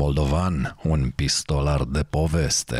Moldovan, un pistolar de poveste,